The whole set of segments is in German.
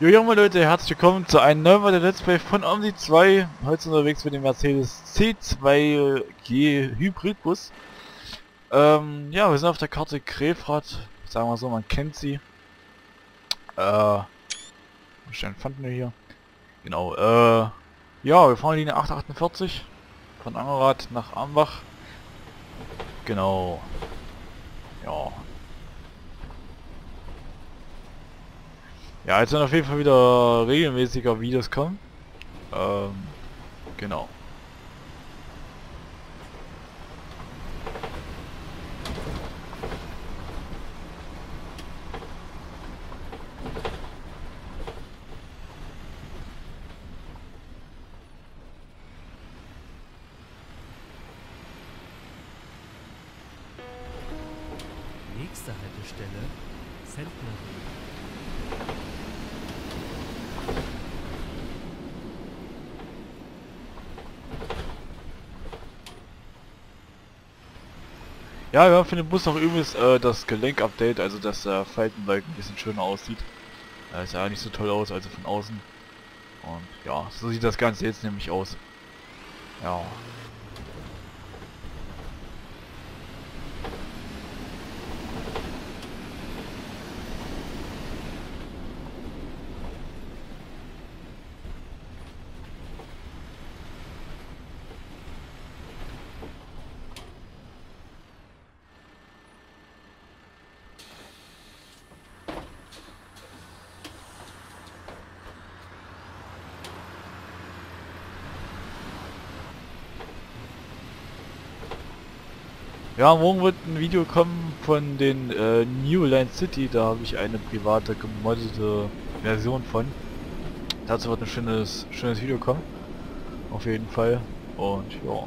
Jo, junge Leute, herzlich willkommen zu einem neuen Mal Let's Play von Omni 2. Heute unterwegs mit dem Mercedes C2G Hybridbus. Ähm, ja, wir sind auf der Karte Krefrat. Sagen wir so, man kennt sie. Äh, was fanden wir hier? Genau, äh, ja, wir fahren Linie 848 von Angerath nach Ambach. Genau. Ja, Ja, jetzt werden auf jeden Fall wieder regelmäßiger Videos kommen. Ähm, genau. Ja, wir haben für den Bus noch übrigens äh, das Gelenk-Update, also dass der Faltenbalken ein bisschen schöner aussieht. Äh, sah ja nicht so toll aus, also von außen. Und ja, so sieht das Ganze jetzt nämlich aus. Ja. Ja, morgen wird ein Video kommen von den äh, New Line City, da habe ich eine private gemoddete Version von. Dazu wird ein schönes, schönes Video kommen. Auf jeden Fall. Und ja.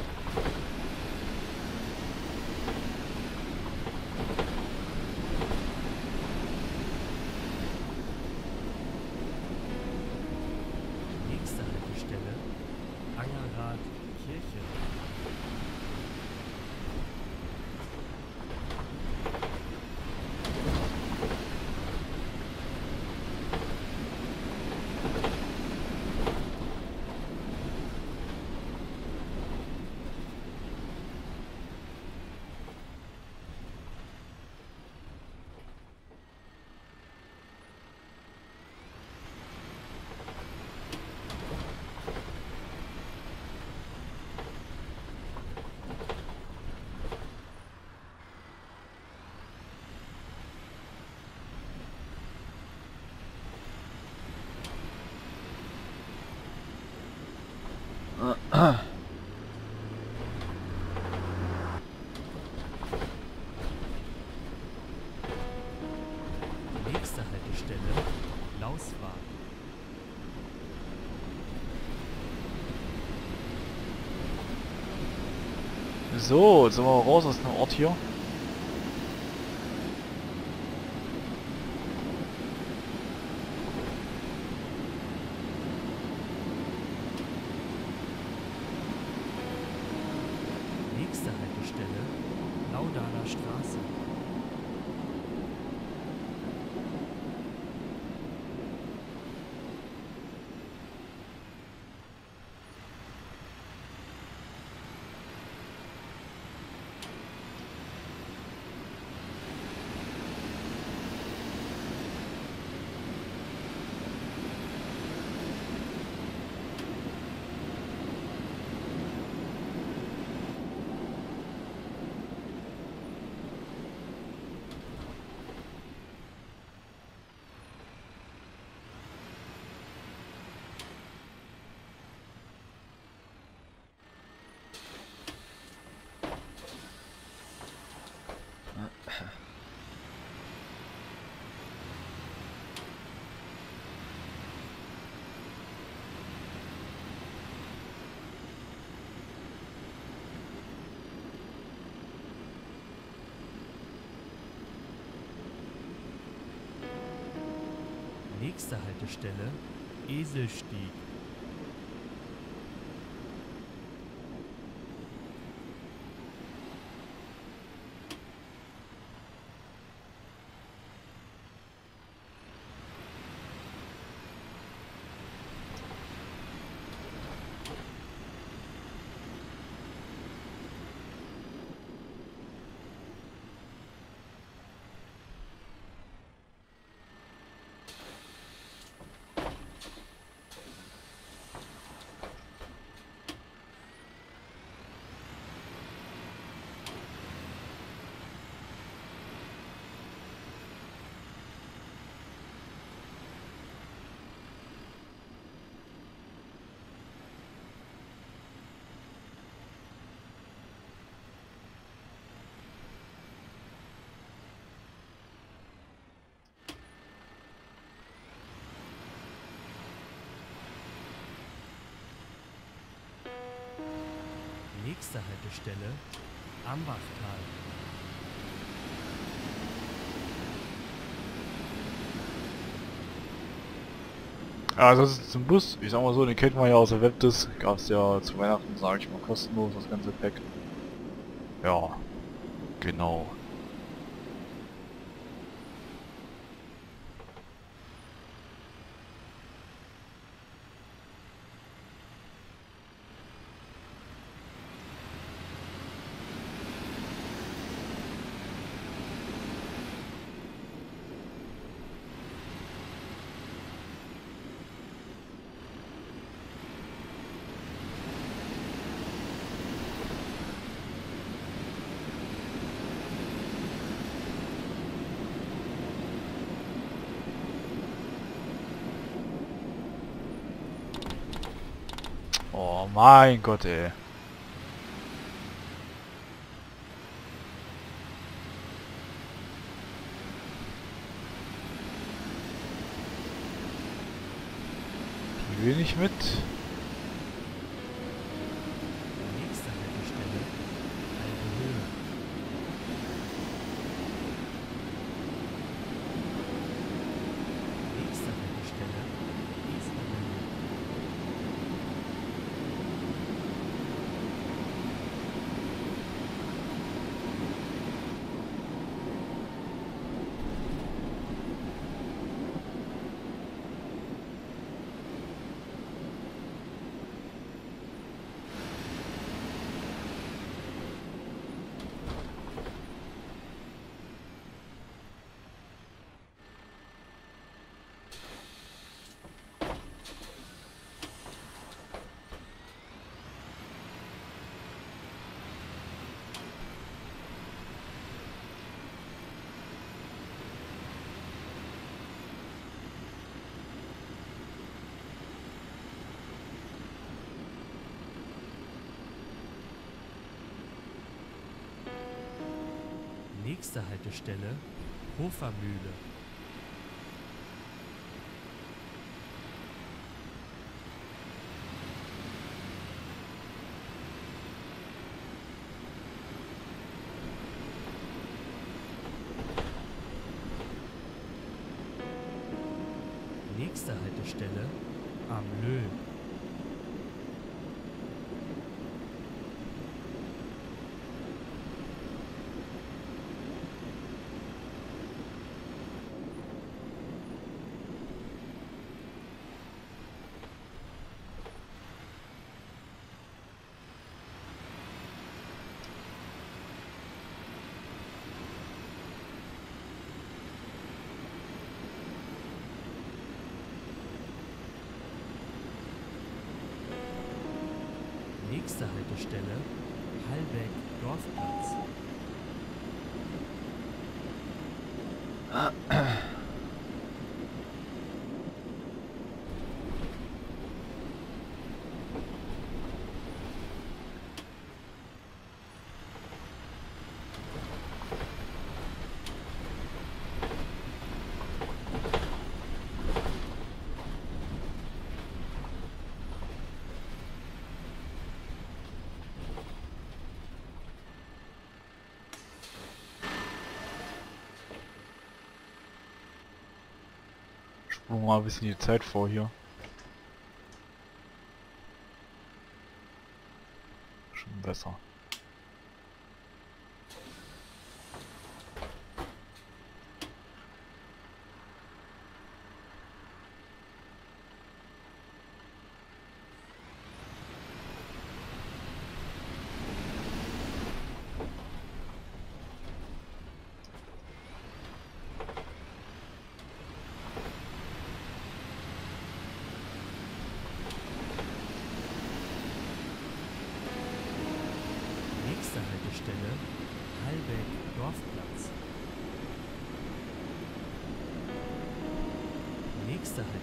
Nächste Haltestelle Lauswagen. So, jetzt sind wir raus aus dem Ort hier. Nächste Haltestelle Laudaler Straße. Nächste Haltestelle Eselstieg. Nächste Haltestelle Ambachtal. Ja, das ist zum Bus. Ich sag mal so, den kennt man ja aus der Webdis. Gab's ja zu Weihnachten, sage ich mal, kostenlos das ganze Pack. Ja, genau. Oh mein Gott, ey. Die will nicht mit. Nächste Haltestelle Halbe Höhe. Nächste Haltestelle Iserlohn. Nächste Haltestelle Hofermühle. Nächste Haltestelle am Löh. Nächste Haltestelle Hallbeck Dorfplatz. Wir mal ein bisschen die Zeit vor hier. Schon besser. Nächste Haltestelle Hallbeck Dorfplatz.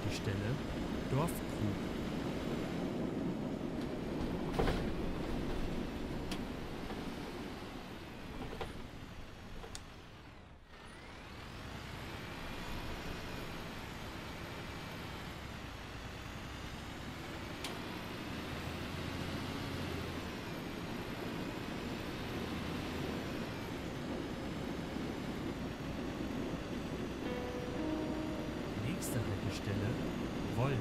Nächste Haltestelle Dorfkrug. Nächste Haltestelle Wolf.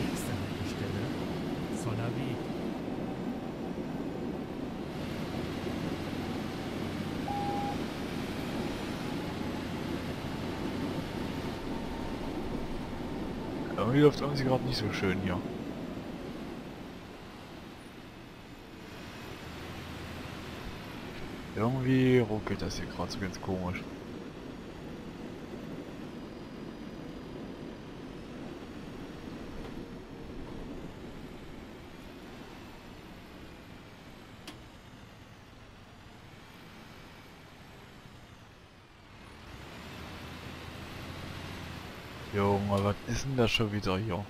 Nächste Haltestelle Zollerweg. Irgendwie läuft irgendwie gerade nicht so schön hier. Irgendwie ruckelt das hier gerade so ganz komisch. Junge, was ist denn das schon wieder hier?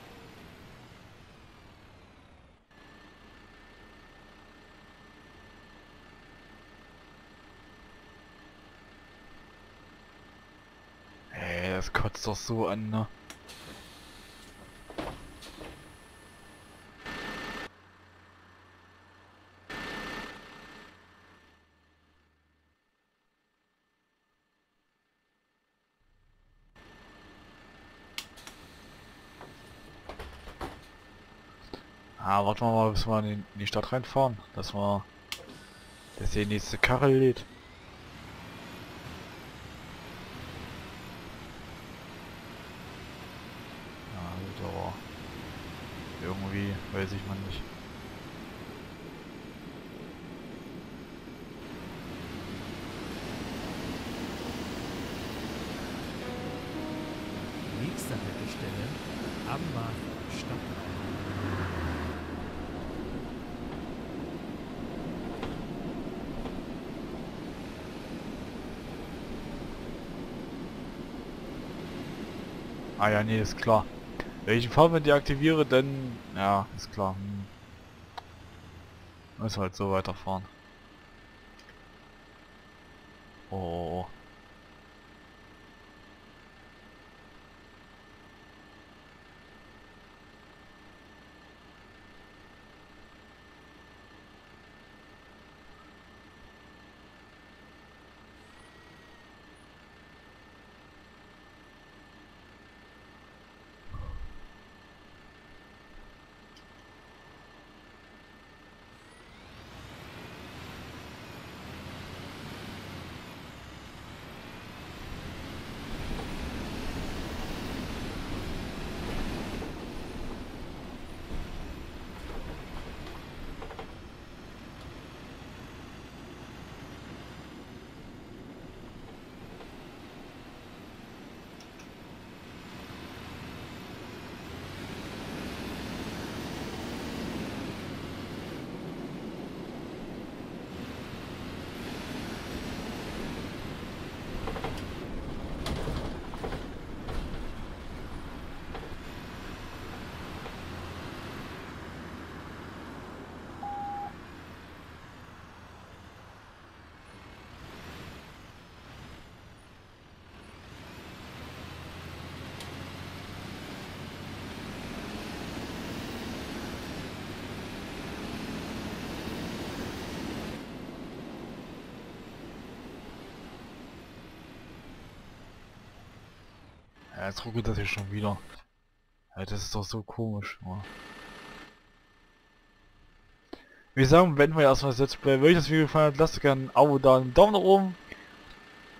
Ey, das kotzt doch so an, ne? Ah, warten wir mal, bis wir in die Stadt reinfahren, dass wir, dass die nächste Karre lädt. Aber irgendwie weiß ich man nicht. Nächste Haltestelle Ambach Stadtrhein. Ah ja, nee, ist klar. Wenn ich den Fahrwind deaktiviere, dann... Ja, ist klar. Hm. Muss halt so weiterfahren. Oh, oh, oh. Jetzt ruckelt das hier schon wieder. Das ist doch so komisch. Wir sagen, wenn wir erstmal das Let's Play. Wenn euch das Video gefallen hat, lasst gerne ein Abo da, einen Daumen nach oben.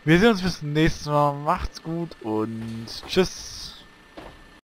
Wir sehen uns bis zum nächsten Mal. Macht's gut und tschüss.